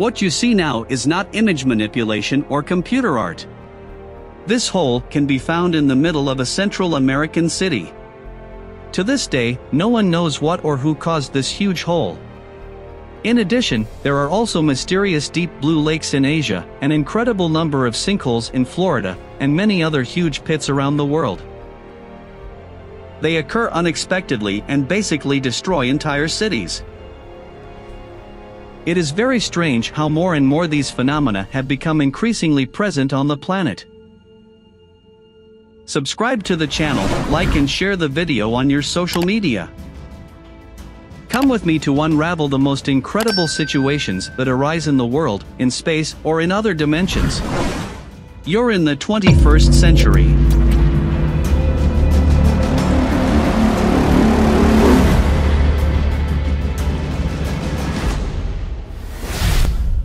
What you see now is not image manipulation or computer art. This hole can be found in the middle of a Central American city. To this day, no one knows what or who caused this huge hole. In addition, there are also mysterious deep blue lakes in Asia, an incredible number of sinkholes in Florida, and many other huge pits around the world. They occur unexpectedly and basically destroy entire cities. It is very strange how more and more these phenomena have become increasingly present on the planet. Subscribe to the channel, like and share the video on your social media. Come with me to unravel the most incredible situations that arise in the world, in space, or in other dimensions. You're in the 21st century.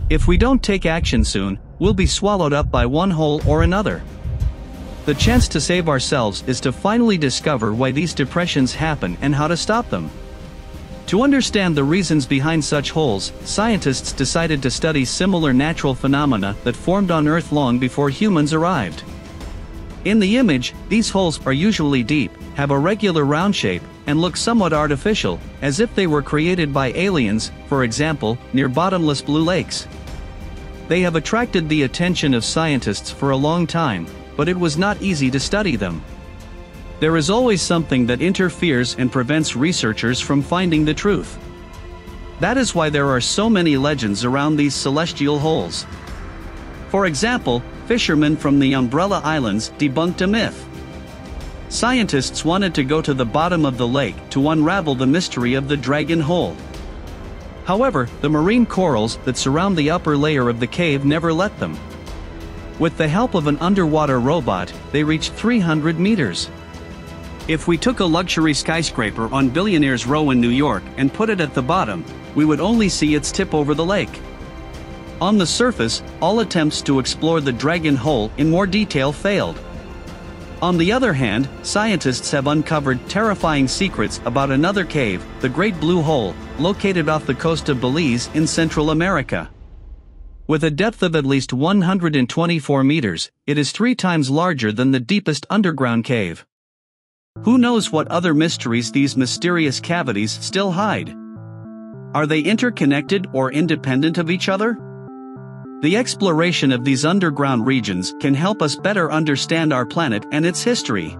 If we don't take action soon, we'll be swallowed up by one hole or another. The chance to save ourselves is to finally discover why these depressions happen and how to stop them. To understand the reasons behind such holes, scientists decided to study similar natural phenomena that formed on Earth long before humans arrived. In the image, these holes are usually deep, have a regular round shape, and look somewhat artificial, as if they were created by aliens, for example, near bottomless blue lakes. They have attracted the attention of scientists for a long time, but it was not easy to study them. There is always something that interferes and prevents researchers from finding the truth. That is why there are so many legends around these celestial holes. For example, fishermen from the Umbrella Islands debunked a myth. Scientists wanted to go to the bottom of the lake to unravel the mystery of the dragon hole. However, the marine corals that surround the upper layer of the cave never let them. With the help of an underwater robot, they reached 300 meters. If we took a luxury skyscraper on Billionaires Row in New York and put it at the bottom, we would only see its tip over the lake. On the surface, all attempts to explore the Dragon Hole in more detail failed. On the other hand, scientists have uncovered terrifying secrets about another cave, the Great Blue Hole, located off the coast of Belize in Central America. With a depth of at least 124 meters, it is three times larger than the deepest underground cave. Who knows what other mysteries these mysterious cavities still hide? Are they interconnected or independent of each other? The exploration of these underground regions can help us better understand our planet and its history.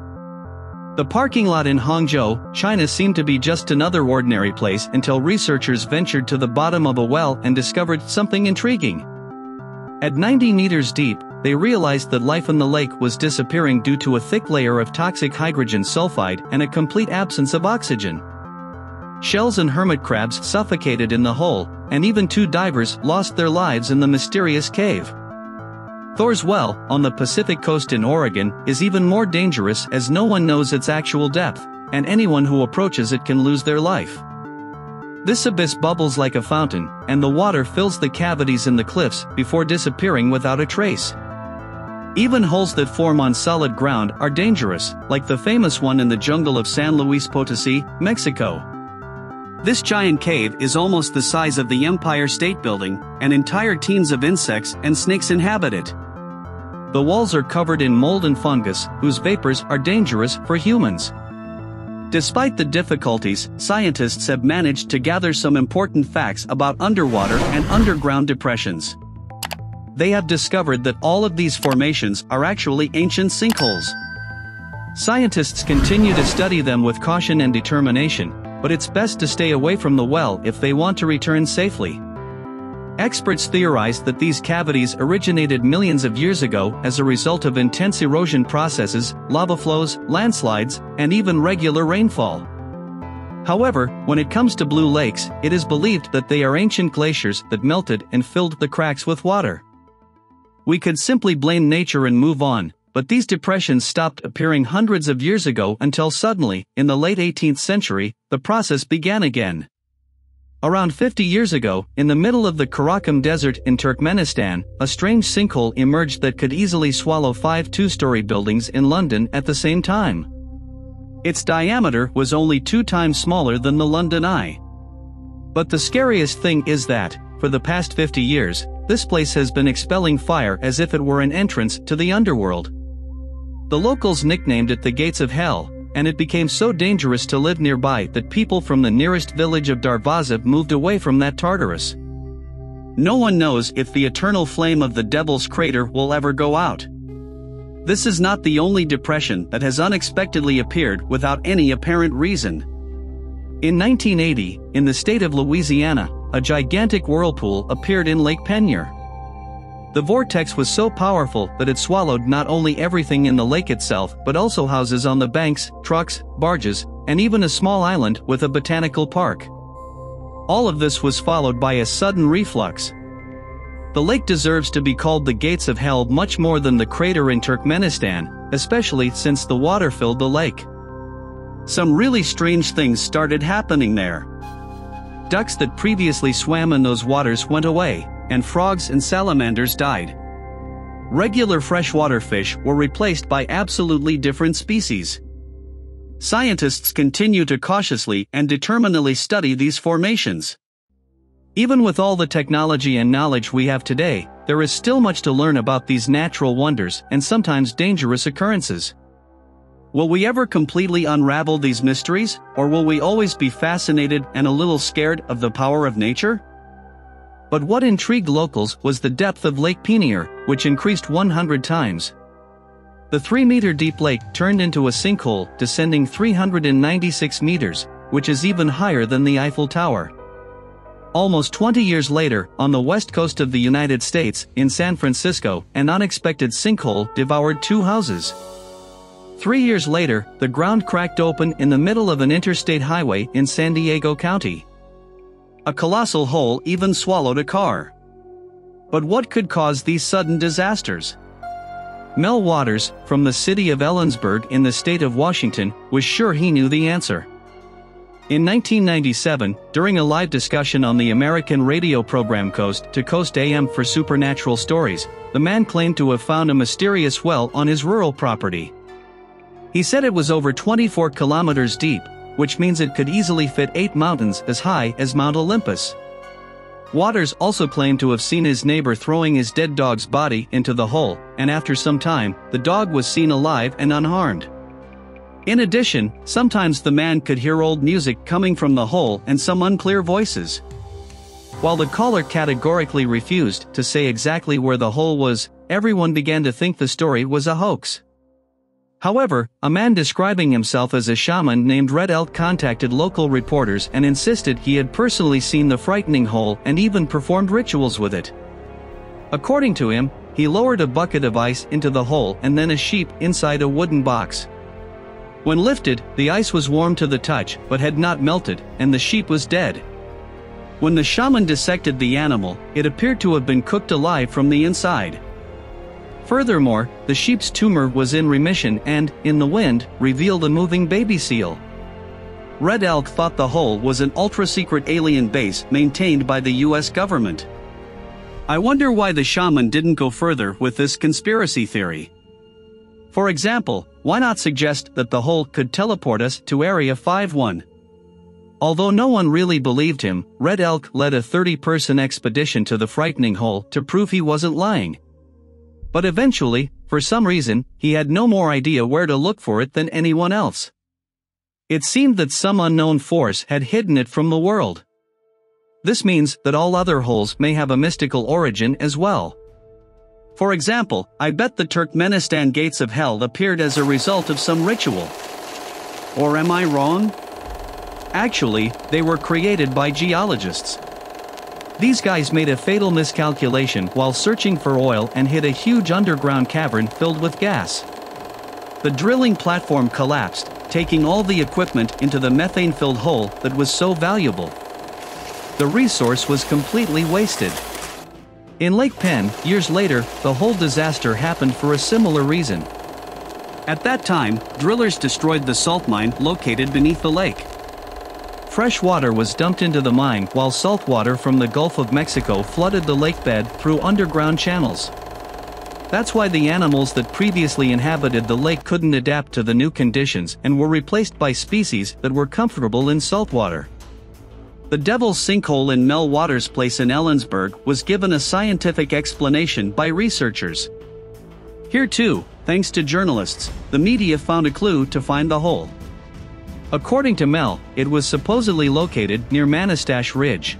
The parking lot in Hangzhou, China seemed to be just another ordinary place until researchers ventured to the bottom of a well and discovered something intriguing. At 90 meters deep, they realized that life in the lake was disappearing due to a thick layer of toxic hydrogen sulfide and a complete absence of oxygen. Shells and hermit crabs suffocated in the hole, and even two divers lost their lives in the mysterious cave. Thor's Well, on the Pacific coast in Oregon, is even more dangerous as no one knows its actual depth, and anyone who approaches it can lose their life. This abyss bubbles like a fountain, and the water fills the cavities in the cliffs before disappearing without a trace. Even holes that form on solid ground are dangerous, like the famous one in the jungle of San Luis Potosi, Mexico. This giant cave is almost the size of the Empire State Building, and entire teams of insects and snakes inhabit it. The walls are covered in mold and fungus, whose vapors are dangerous for humans. Despite the difficulties, scientists have managed to gather some important facts about underwater and underground depressions. They have discovered that all of these formations are actually ancient sinkholes. Scientists continue to study them with caution and determination, but it's best to stay away from the well if they want to return safely. Experts theorize that these cavities originated millions of years ago as a result of intense erosion processes, lava flows, landslides, and even regular rainfall. However, when it comes to blue lakes, it is believed that they are ancient glaciers that melted and filled the cracks with water. We could simply blame nature and move on, but these depressions stopped appearing hundreds of years ago until suddenly, in the late 18th century, the process began again. Around 50 years ago, in the middle of the Karakum Desert in Turkmenistan, a strange sinkhole emerged that could easily swallow five two-story buildings in London at the same time. Its diameter was only two times smaller than the London Eye. But the scariest thing is that, for the past 50 years, this place has been expelling fire as if it were an entrance to the underworld. The locals nicknamed it the Gates of Hell, and it became so dangerous to live nearby that people from the nearest village of Darvaza moved away from that Tartarus. No one knows if the eternal flame of the Devil's Crater will ever go out. This is not the only depression that has unexpectedly appeared without any apparent reason. In 1980, in the state of Louisiana, a gigantic whirlpool appeared in Lake Peigneur. The vortex was so powerful that it swallowed not only everything in the lake itself but also houses on the banks, trucks, barges, and even a small island with a botanical park. All of this was followed by a sudden reflux. The lake deserves to be called the Gates of Hell much more than the crater in Turkmenistan, especially since the water filled the lake. Some really strange things started happening there. Ducks that previously swam in those waters went away, and frogs and salamanders died. Regular freshwater fish were replaced by absolutely different species. Scientists continue to cautiously and determinedly study these formations. Even with all the technology and knowledge we have today, there is still much to learn about these natural wonders and sometimes dangerous occurrences. Will we ever completely unravel these mysteries, or will we always be fascinated and a little scared of the power of nature? But what intrigued locals was the depth of Lake Peigneur, which increased 100 times. The 3-meter deep lake turned into a sinkhole descending 396 meters, which is even higher than the Eiffel Tower. Almost 20 years later, on the west coast of the United States, in San Francisco, an unexpected sinkhole devoured two houses. Three years later, the ground cracked open in the middle of an interstate highway in San Diego County. A colossal hole even swallowed a car. But what could cause these sudden disasters? Mel Waters, from the city of Ellensburg in the state of Washington, was sure he knew the answer. In 1997, during a live discussion on the American radio program Coast to Coast AM for Supernatural Stories, the man claimed to have found a mysterious well on his rural property. He said it was over 24 kilometers deep, which means it could easily fit eight mountains as high as Mount Olympus. Waters also claimed to have seen his neighbor throwing his dead dog's body into the hole, and after some time, the dog was seen alive and unharmed. In addition, sometimes the man could hear old music coming from the hole and some unclear voices. While the caller categorically refused to say exactly where the hole was, everyone began to think the story was a hoax. However, a man describing himself as a shaman named Red Elk contacted local reporters and insisted he had personally seen the frightening hole and even performed rituals with it. According to him, he lowered a bucket of ice into the hole and then a sheep inside a wooden box. When lifted, the ice was warm to the touch but had not melted, and the sheep was dead. When the shaman dissected the animal, it appeared to have been cooked alive from the inside. Furthermore, the sheep's tumor was in remission and, in the wind, revealed a moving baby seal. Red Elk thought the hole was an ultra-secret alien base maintained by the US government. I wonder why the shaman didn't go further with this conspiracy theory. For example, why not suggest that the hole could teleport us to Area 51? Although no one really believed him, Red Elk led a 30-person expedition to the frightening hole to prove he wasn't lying. But eventually, for some reason, he had no more idea where to look for it than anyone else. It seemed that some unknown force had hidden it from the world. This means that all other holes may have a mystical origin as well. For example, I bet the Turkmenistan gates of hell appeared as a result of some ritual. Or am I wrong? Actually, they were created by geologists. These guys made a fatal miscalculation while searching for oil and hit a huge underground cavern filled with gas. The drilling platform collapsed, taking all the equipment into the methane filled hole that was so valuable. The resource was completely wasted. In Lake Peigneur, years later, the whole disaster happened for a similar reason. At that time, drillers destroyed the salt mine located beneath the lake. Fresh water was dumped into the mine while salt water from the Gulf of Mexico flooded the lake bed through underground channels. That's why the animals that previously inhabited the lake couldn't adapt to the new conditions and were replaced by species that were comfortable in salt water. The Devil's Sinkhole in Mel Waters Place in Ellensburg was given a scientific explanation by researchers. Here too, thanks to journalists, the media found a clue to find the hole. According to Mel, it was supposedly located near Manastash Ridge.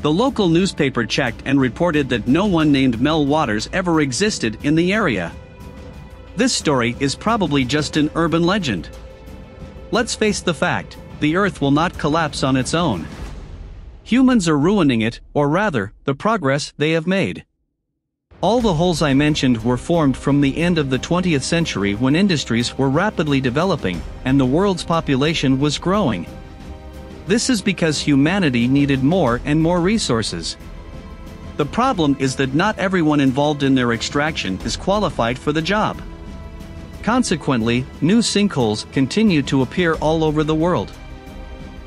The local newspaper checked and reported that no one named Mel Waters ever existed in the area. This story is probably just an urban legend. Let's face the fact the Earth will not collapse on its own. Humans are ruining it, or rather, the progress they have made. All the holes I mentioned were formed from the end of the 20th century when industries were rapidly developing and the world's population was growing. This is because humanity needed more and more resources. The problem is that not everyone involved in their extraction is qualified for the job. Consequently, new sinkholes continue to appear all over the world.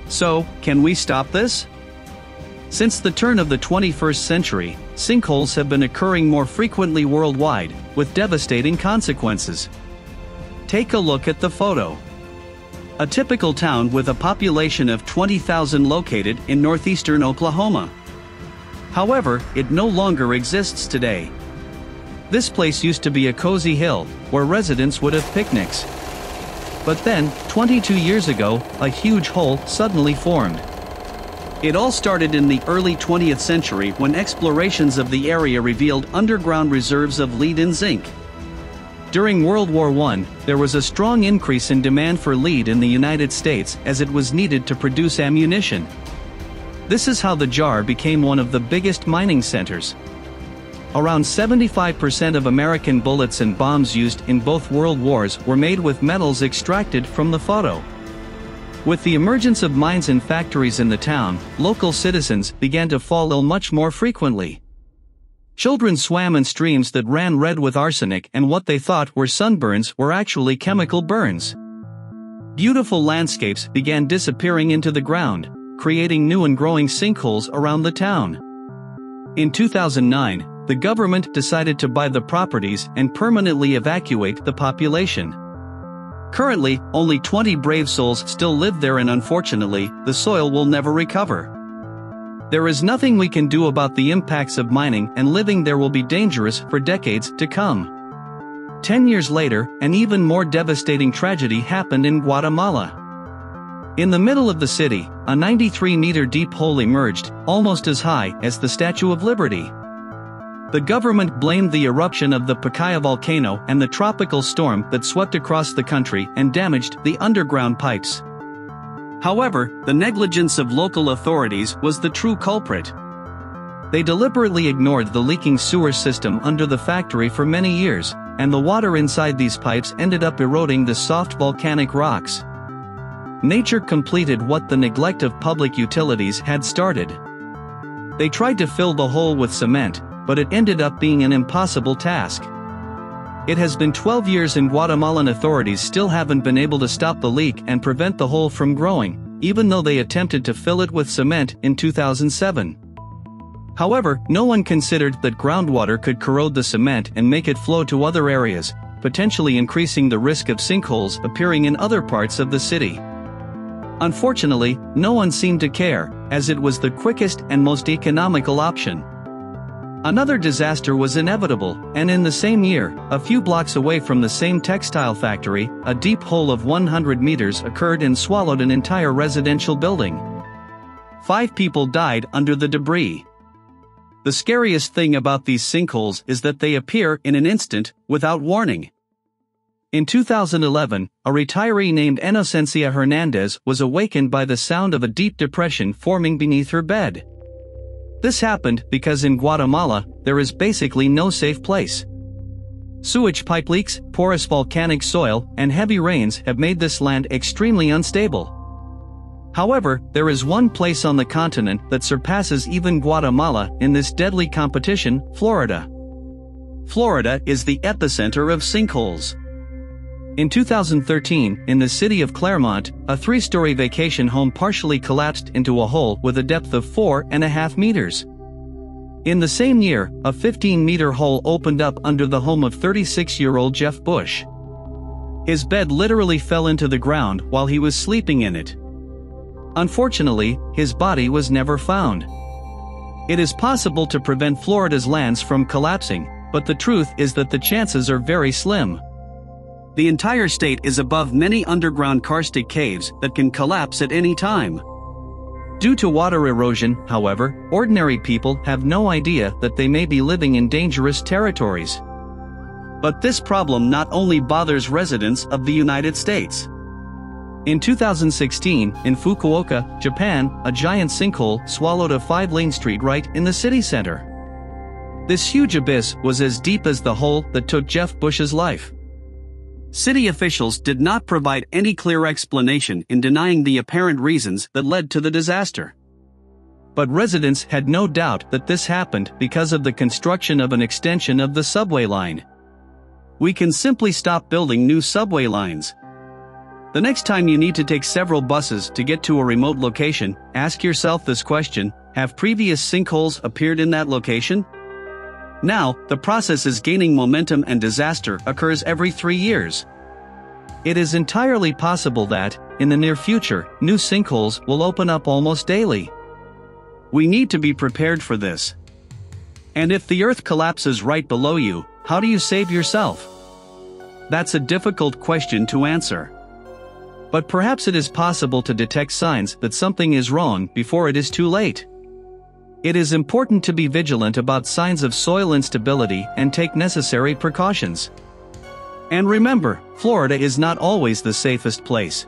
So, can we stop this? Since the turn of the 21st century, sinkholes have been occurring more frequently worldwide, with devastating consequences. Take a look at the photo. A typical town with a population of 20,000 located in northeastern Oklahoma. However, it no longer exists today. This place used to be a cozy hill, where residents would have picnics. But then, 22 years ago, a huge hole suddenly formed. It all started in the early 20th century when explorations of the area revealed underground reserves of lead and zinc. During World War I, there was a strong increase in demand for lead in the United States as it was needed to produce ammunition. This is how the jar became one of the biggest mining centers. Around 75% of American bullets and bombs used in both world wars were made with metals extracted from the photo. With the emergence of mines and factories in the town, local citizens began to fall ill much more frequently. Children swam in streams that ran red with arsenic and what they thought were sunburns were actually chemical burns. Beautiful landscapes began disappearing into the ground, creating new and growing sinkholes around the town. In 2009, the government decided to buy the properties and permanently evacuate the population. Currently, only 20 brave souls still live there and unfortunately, the soil will never recover. There is nothing we can do about the impacts of mining and living there will be dangerous for decades to come. Ten years later, an even more devastating tragedy happened in Guatemala. In the middle of the city, a 93 meter deep hole emerged, almost as high as the Statue of Liberty. The government blamed the eruption of the Pacaya volcano and the tropical storm that swept across the country and damaged the underground pipes. However, the negligence of local authorities was the true culprit. They deliberately ignored the leaking sewer system under the factory for many years, and the water inside these pipes ended up eroding the soft volcanic rocks. Nature completed what the neglect of public utilities had started. They tried to fill the hole with cement, but it ended up being an impossible task. It has been 12 years and Guatemalan authorities still haven't been able to stop the leak and prevent the hole from growing, even though they attempted to fill it with cement in 2007. However, no one considered that groundwater could corrode the cement and make it flow to other areas, potentially increasing the risk of sinkholes appearing in other parts of the city. Unfortunately, no one seemed to care, as it was the quickest and most economical option. Another disaster was inevitable, and in the same year, a few blocks away from the same textile factory, a deep hole of 100 meters occurred and swallowed an entire residential building. Five people died under the debris. The scariest thing about these sinkholes is that they appear in an instant, without warning. In 2011, a retiree named Inocencia Hernandez was awakened by the sound of a deep depression forming beneath her bed. This happened because in Guatemala, there is basically no safe place. Sewage pipe leaks, porous volcanic soil, and heavy rains have made this land extremely unstable. However, there is one place on the continent that surpasses even Guatemala in this deadly competition, Florida. Florida is the epicenter of sinkholes. In 2013, in the city of Clermont, a three-story vacation home partially collapsed into a hole with a depth of four and a half meters. In the same year, a 15-meter hole opened up under the home of 36-year-old Jeff Bush. His bed literally fell into the ground while he was sleeping in it. Unfortunately, his body was never found. It is possible to prevent Florida's lands from collapsing, but the truth is that the chances are very slim. The entire state is above many underground karstic caves that can collapse at any time. Due to water erosion, however, ordinary people have no idea that they may be living in dangerous territories. But this problem not only bothers residents of the United States. In 2016, in Fukuoka, Japan, a giant sinkhole swallowed a five-lane street right in the city center. This huge abyss was as deep as the hole that took Jeff Bush's life. City officials did not provide any clear explanation in denying the apparent reasons that led to the disaster. But residents had no doubt that this happened because of the construction of an extension of the subway line. We can simply stop building new subway lines. The next time you need to take several buses to get to a remote location, ask yourself this question Have previous sinkholes appeared in that location? Now, the process is gaining momentum and disaster occurs every three years. It is entirely possible that, in the near future, new sinkholes will open up almost daily. We need to be prepared for this. And if the earth collapses right below you, how do you save yourself? That's a difficult question to answer. But perhaps it is possible to detect signs that something is wrong before it is too late. It is important to be vigilant about signs of soil instability and take necessary precautions. And remember, Florida is not always the safest place.